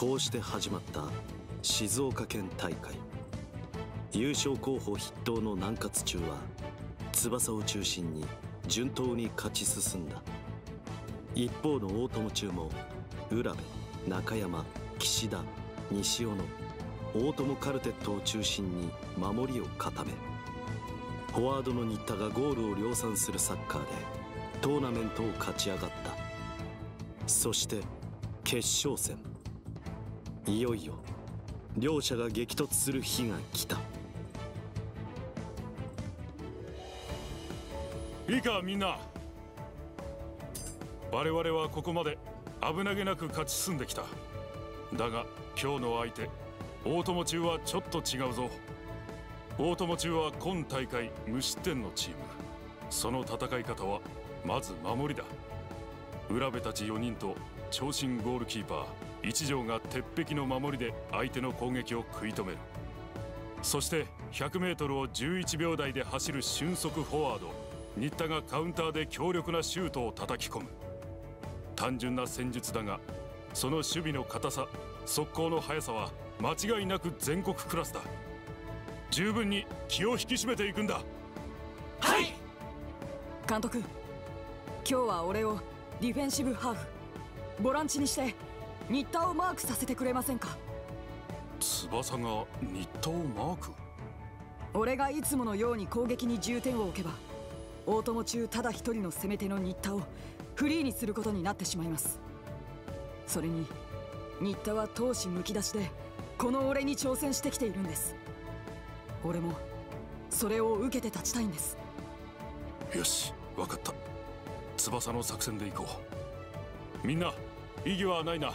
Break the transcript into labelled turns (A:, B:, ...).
A: こうして始まった静岡県大会。優勝候補筆頭の南葛中は翼を中心に順当に勝ち進んだ。一方の大友中も浦部中山岸田西尾の大友カルテットを中心に守りを固めフォワードの新田がゴールを量産するサッカーでトーナメントを勝ち上がった。そして決勝戦。いよいよ両者が激突する日が来た。
B: いいかみんな。我々はここまで危なげなく勝ち進んできた。だが今日の相手大友中はちょっと違うぞ。大友中は今大会無失点のチーム。その戦い方はまず守りだ。浦部たち4人と長身ゴールキーパー一条が鉄壁の守りで相手の攻撃を食い止める。そして 100m を11秒台で走る俊足フォワード新田がカウンターで強力なシュートを叩き込む。単純な戦術だがその守備の硬さ速攻の速さは間違いなく全国クラスだ。十分に気を引き締めていくんだ。
C: はい！監督今日は俺をディフェンシブハーフ。ボランチにして新田をマークさせてくれませんか？
B: 翼が新田をマーク？
C: 俺がいつものように攻撃に重点を置けば大友中ただ一人の攻め手の新田をフリーにすることになってしまいます。それに新田は闘志むき出しでこの俺に挑戦してきているんです。俺もそれを受けて立ちたいんです。
B: よし分かった。翼の作戦で行こう。みんな異議はないな。